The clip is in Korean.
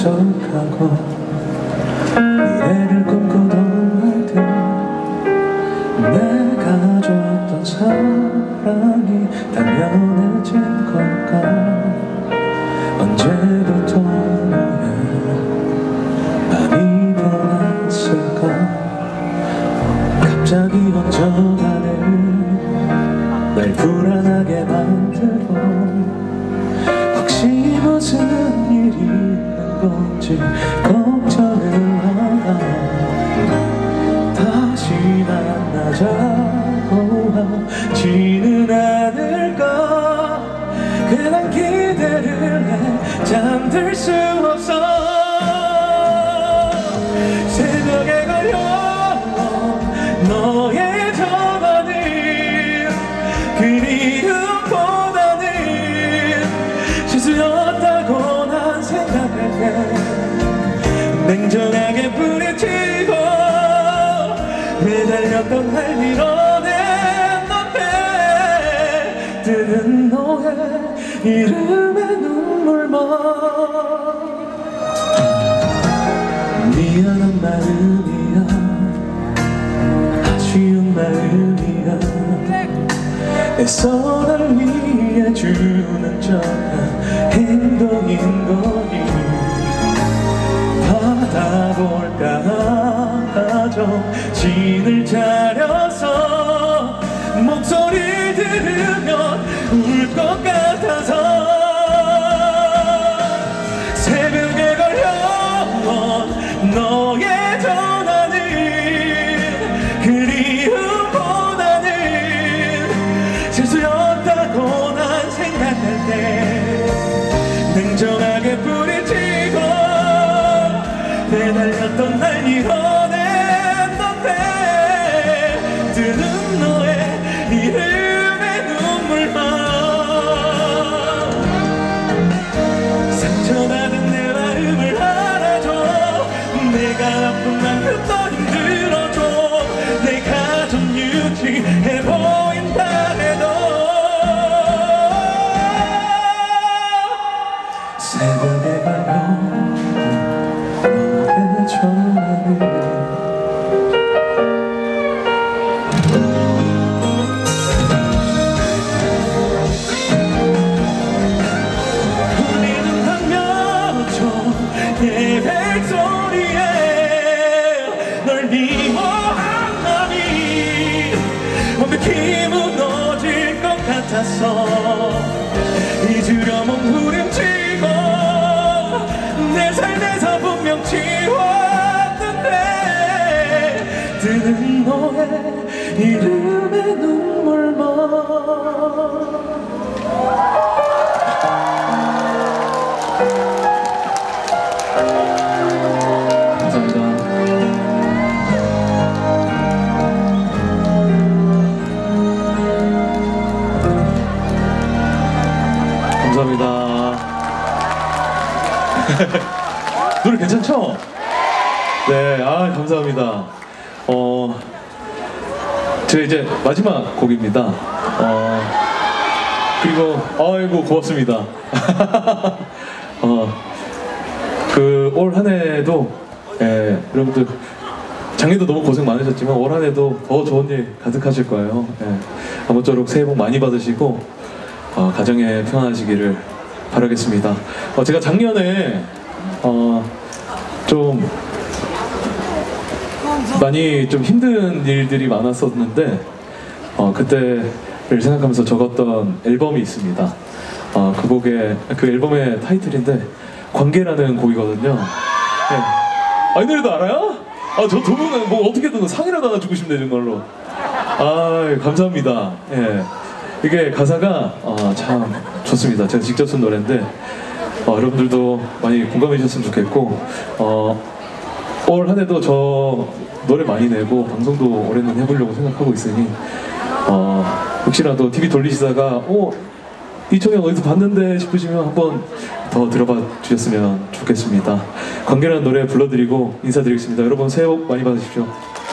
척하고 미래를 꿈꾸던 날들. 내가 줬던 사랑이 당연해진 걸까? 언제부터 너의 마음이 변했을까? 갑자기 먼저 건지 걱정을 하다 다시 만나자고 하지는 않을까. 그냥 기대를 해. 잠들 수 없어. 새벽에 걸려온 너의 전화는 그리움 날 밀어낸 너때 뜨는 너의 이름에 눈물만 미안한 마음이야. 아쉬운 마음이야. 애써 날 위해 주는 척한 행동인 거니. 받아볼까 진을 차려서 목소리 들으면 울 것 같아서 새벽에 걸려온 너의 전화는 그리움보다는 실수였다고 난 생각할 때 냉정하게 부딪히고 매달렸던 날 이뤄 새벽에 가면 너의 전화를 울리는 한몇초 내 벨소리에 널 미워한 마음이 완벽히 무너질 것 같아서 잊으려 몸 이름의 눈물만 감사합니다. 노래 괜찮죠? 네, 아 감사합니다. 어, 제 이제 마지막 곡입니다. 어, 그리고 아이고 고맙습니다. 어, 그올 한 해도 예, 여러분들 작년도 너무 고생 많으셨지만 올 한 해도 더 좋은 일 가득하실 거예요. 예, 아무쪼록 새해 복 많이 받으시고 어, 가정에 평안하시기를 바라겠습니다. 어, 제가 작년에 어, 좀 많이 좀 힘든 일들이 많았었는데 어, 그때를 생각하면서 적었던 앨범이 있습니다. 어, 그 곡의 그 앨범의 타이틀인데 관계라는 곡이거든요. 네. 아, 이 노래도 알아요? 아, 저 두 분은 뭐 어떻게든 상이라도 하나 주고 싶네 정말로. 아, 감사합니다. 예. 이게 가사가 어, 참 좋습니다. 제가 직접 쓴 노래인데 어, 여러분들도 많이 공감해 주셨으면 좋겠고 어, 올 한 해도 저 노래 많이 내고 방송도 올해는 해보려고 생각하고 있으니 어, 혹시라도 TV 돌리시다가 어 이청영 어디서 봤는데 싶으시면 한번 더 들어봐 주셨으면 좋겠습니다. 관계라는 노래 불러드리고 인사드리겠습니다. 여러분 새해 복 많이 받으십시오.